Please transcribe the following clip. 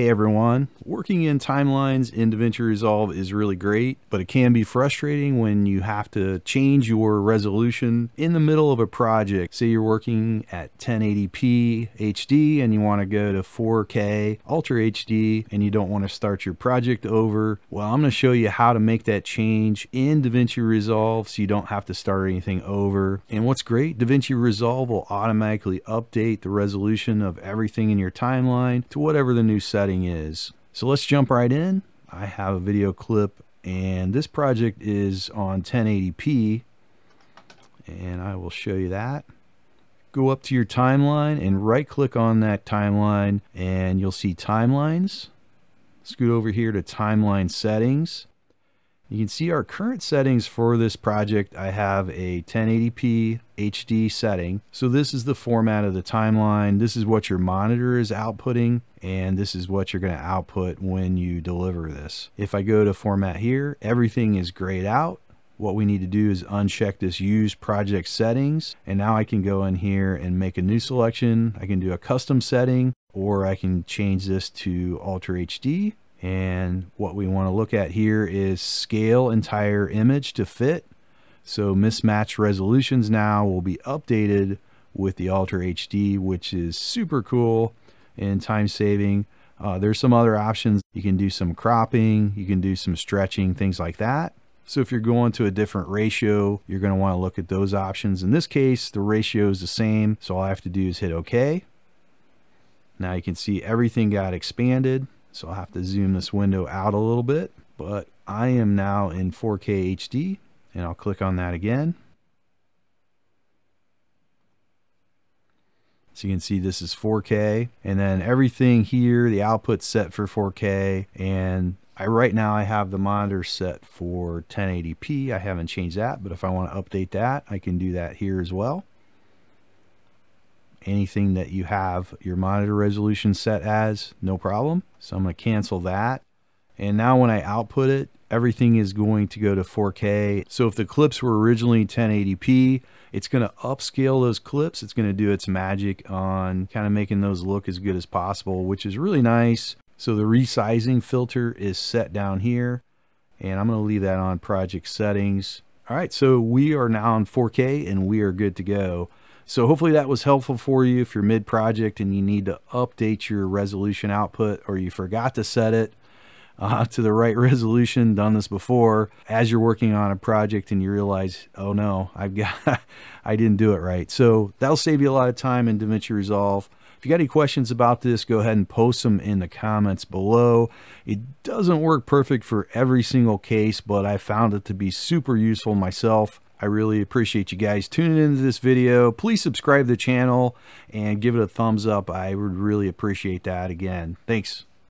Hey everyone, working in timelines in DaVinci Resolve is really great, but it can be frustrating when you have to change your resolution in the middle of a project. Say you're working at 1080p HD and you want to go to 4K Ultra HD and you don't want to start your project over. Well, I'm going to show you how to make that change in DaVinci Resolve so you don't have to start anything over. And what's great, DaVinci Resolve will automatically update the resolution of everything in your timeline to whatever the new setting setting is. So let's jump right in. I have a video clip and this project is on 1080p and I will show you that. Go up to your timeline and right click on that timeline and you'll see timelines. Scoot over here to timeline settings you can see our current settings for this project. I have a 1080p HD setting. So this is the format of the timeline. This is what your monitor is outputting and this is what you're going to output when you deliver this. If I go to format here, everything is grayed out. What we need to do is uncheck this use project settings and now I can go in here and make a new selection. I can do a custom setting or I can change this to Ultra HD and what we want to look at here is scale entire image to fit. So mismatched resolutions now will be updated with the Ultra HD, which is super cool and time saving. Uh, there's some other options. You can do some cropping, you can do some stretching, things like that. So if you're going to a different ratio, you're going to want to look at those options. In this case, the ratio is the same. So all I have to do is hit OK. Now you can see everything got expanded. So I'll have to zoom this window out a little bit, but I am now in 4K HD and I'll click on that again. So you can see this is 4K and then everything here, the output set for 4K and I right now I have the monitor set for 1080p. I haven't changed that, but if I want to update that, I can do that here as well anything that you have your monitor resolution set as, no problem. So I'm going to cancel that. And now when I output it, everything is going to go to 4K. So if the clips were originally 1080p, it's going to upscale those clips. It's going to do its magic on kind of making those look as good as possible, which is really nice. So the resizing filter is set down here and I'm going to leave that on project settings. All right, so we are now on 4K and we are good to go. So hopefully that was helpful for you if you're mid-project and you need to update your resolution output or you forgot to set it uh, to the right resolution, done this before, as you're working on a project and you realize, oh no, I've got, I didn't do it right. So that'll save you a lot of time in DaVinci Resolve. If you got any questions about this, go ahead and post them in the comments below. It doesn't work perfect for every single case, but I found it to be super useful myself. I really appreciate you guys tuning into this video. Please subscribe to the channel and give it a thumbs up. I would really appreciate that again. Thanks.